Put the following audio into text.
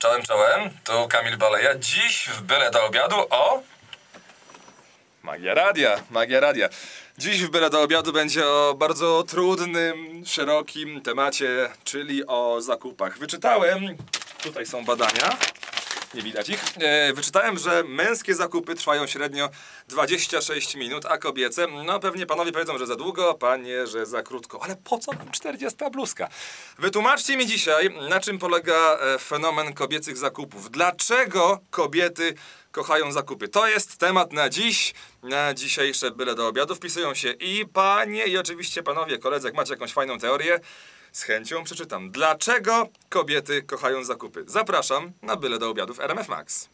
Czołem, czołem, tu Kamil Baleja. Dziś w Byle do obiadu o... Magia radia, magia radia. Dziś w Byle do obiadu będzie o bardzo trudnym, szerokim temacie, czyli o zakupach. Wyczytałem, tutaj są badania, nie widać ich. E, wyczytałem, że męskie zakupy trwają średnio 26 minut, a kobiece, no pewnie panowie powiedzą, że za długo, panie, że za krótko. Ale po co nam 40 bluzka? Wytłumaczcie mi dzisiaj, na czym polega e, fenomen kobiecych zakupów. Dlaczego kobiety kochają zakupy? To jest temat na dziś, na dzisiejsze byle do obiadu. Wpisują się i panie, i oczywiście panowie, koledzy, jak macie jakąś fajną teorię, z chęcią przeczytam. Dlaczego kobiety kochają zakupy? Zapraszam na byle do obiadów RMF Max.